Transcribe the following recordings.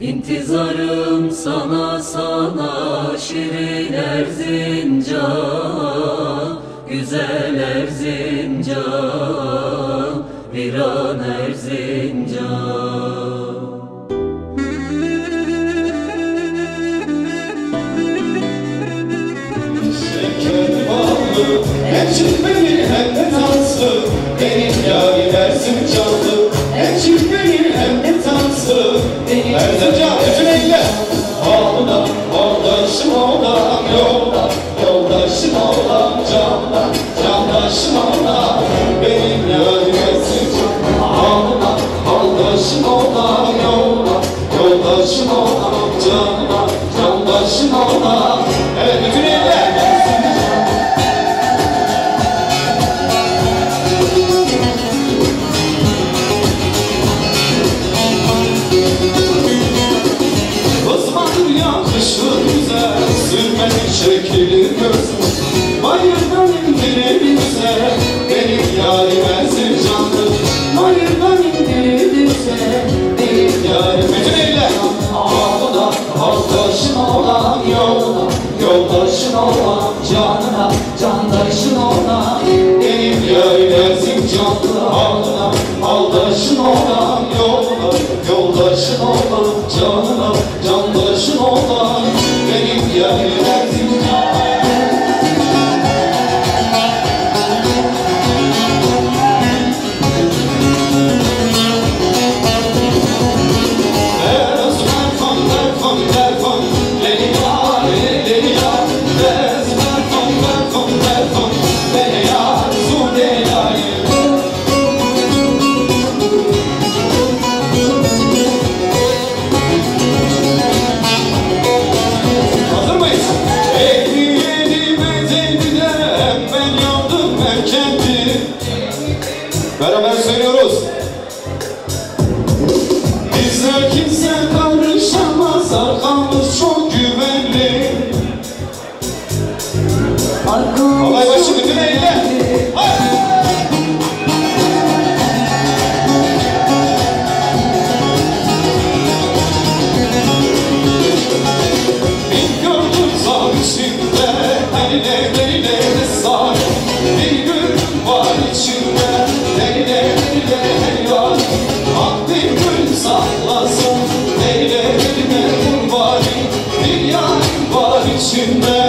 İntizarım sana sana şirin Erzinca Güzel Erzinca viran Erzinca Şeker bağlı, hep çıkmıyor Kırca Hücreyle Ağına Kardeşim oğlan yolda Yoldaşım oğlan canda Candaşım oğlan Benim yörgesim Ağına Kardeşim oğlan yolda Yoldaşım oğlan canda Candaşım ola yoluna Yoldaşın ola canına Candaşın ola Benim yöylesim canlı alına Aldaşın ola yoluna Yoldaşın ola canına Candaşın ola Benim yöylesim bir yayın var içimde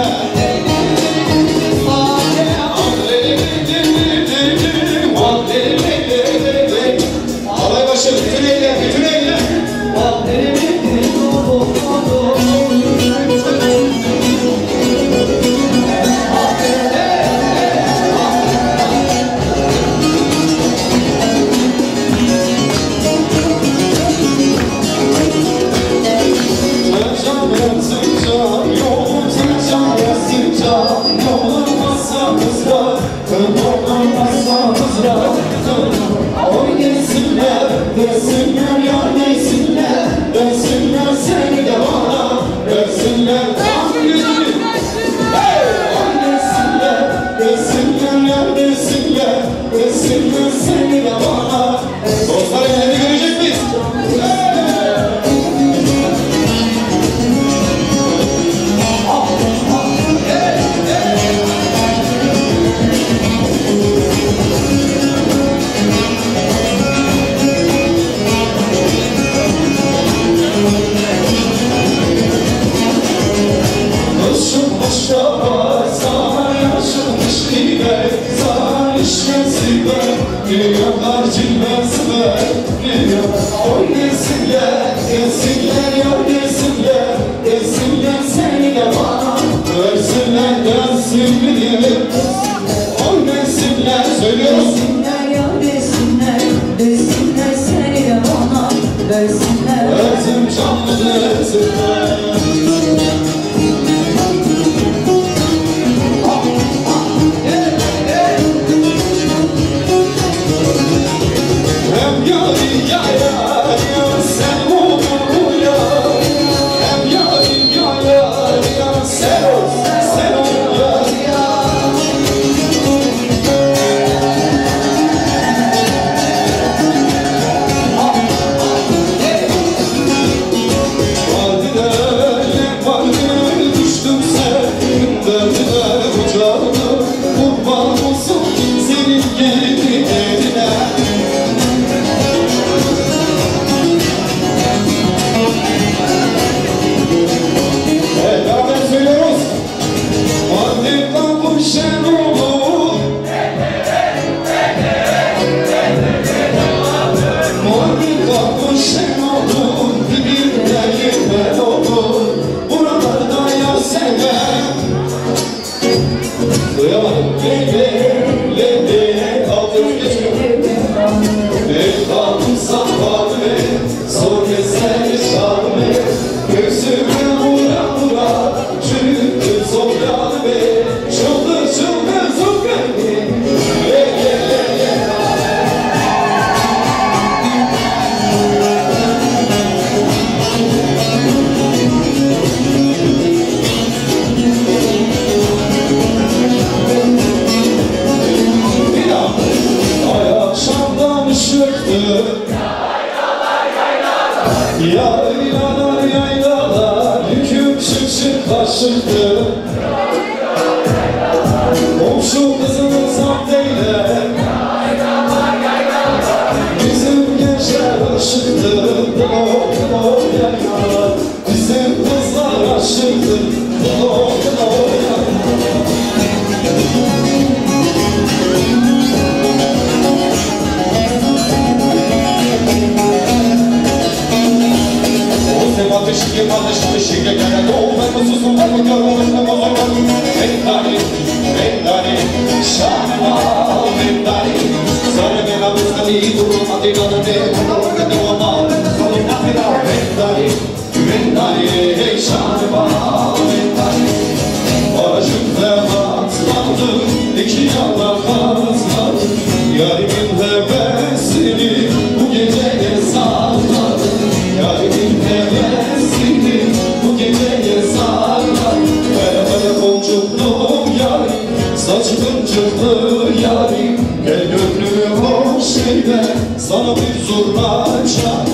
Yeah, yeah. Washington. Bir zurna çal.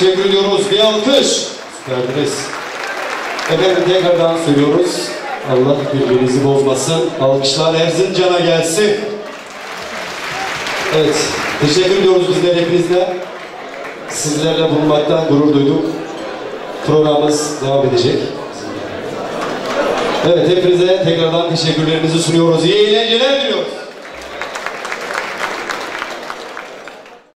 Teşekkür ediyoruz. Bir alkış. Süperdiniz. Efendim tekrardan söylüyoruz. Allah birbirinizi bozmasın. Alkışlar Erzincan'a gelsin. Evet. Teşekkür ediyoruz bizler hepinizle. Sizlerle bulunmaktan gurur duyduk. Programımız devam edecek. Evet hepinize tekrardan teşekkürlerimizi sunuyoruz. İyi eğlenceler diliyoruz.